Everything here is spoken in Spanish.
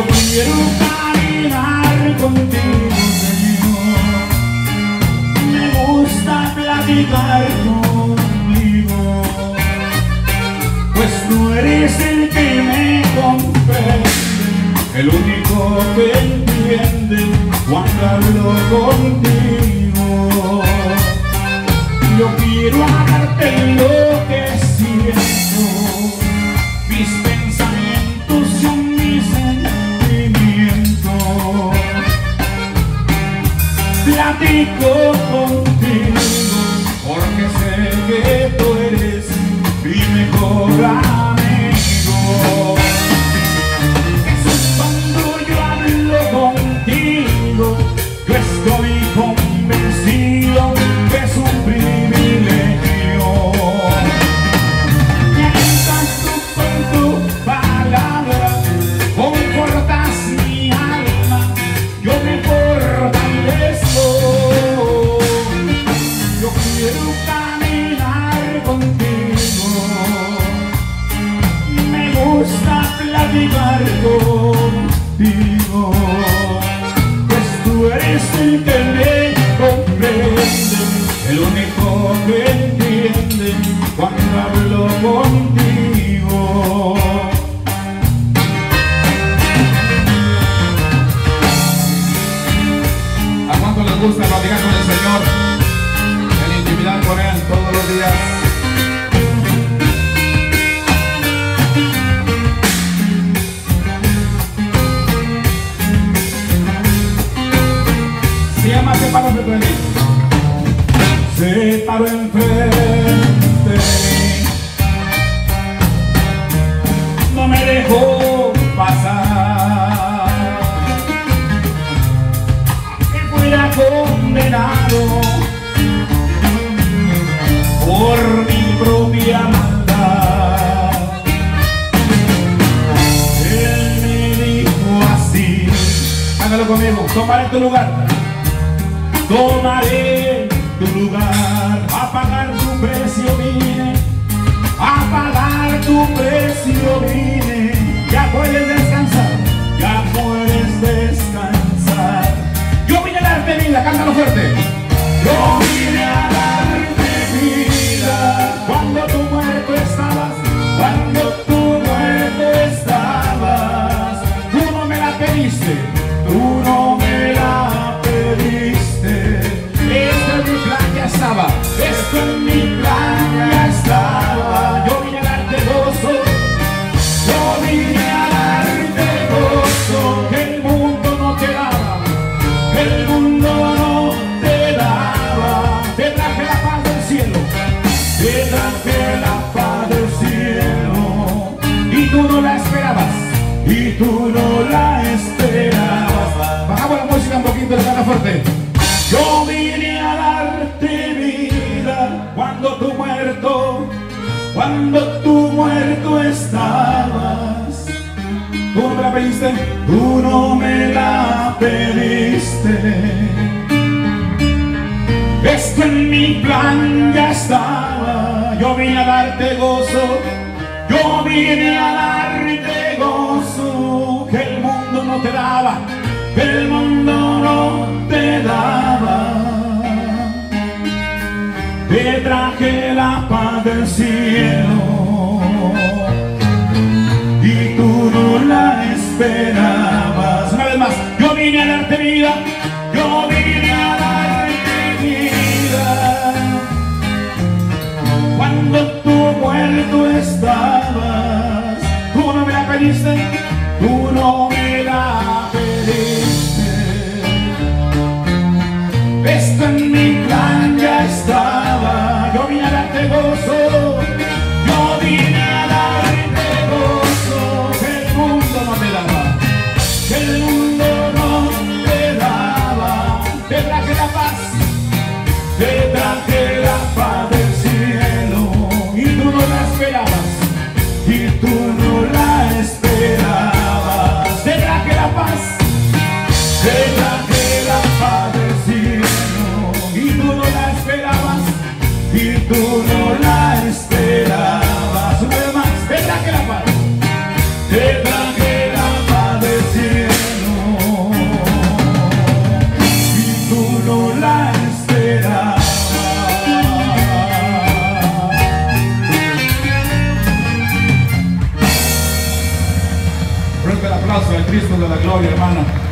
Yo quiero caminar contigo, Me gusta platicar contigo, pues tú eres el que me comprende, el único que entiende cuando hablo contigo. Platico contigo porque sé que tú eres mi mejor amigo. Platicar contigo. Pues tú eres el que me comprende, el único que entiende cuando hablo contigo. ¿A cuánto les gusta platicar con el Señor? En intimidad con Él todos los días. Se paró enfrente. No me dejó pasar. Que fuera condenado por mi propia maldad. Él me dijo así. Hágalo conmigo, tomaré tu lugar. Tomaré tu lugar. A pagar tu precio vine. A pagar tu precio vine. Yo vine a darte vida cuando tú muerto, cuando tú muerto estabas. Tú no me la pediste, tú no me la pediste. Esto en mi plan ya estaba. Yo vine a darte gozo. Yo vine a traje la paz del cielo. Y tú no la esperabas. Una vez más, yo vine a darte vida. Yo vine a darte vida. Cuando tú muerto estabas, tú no me la pediste, Baby. Cristo de la gloria, hermano.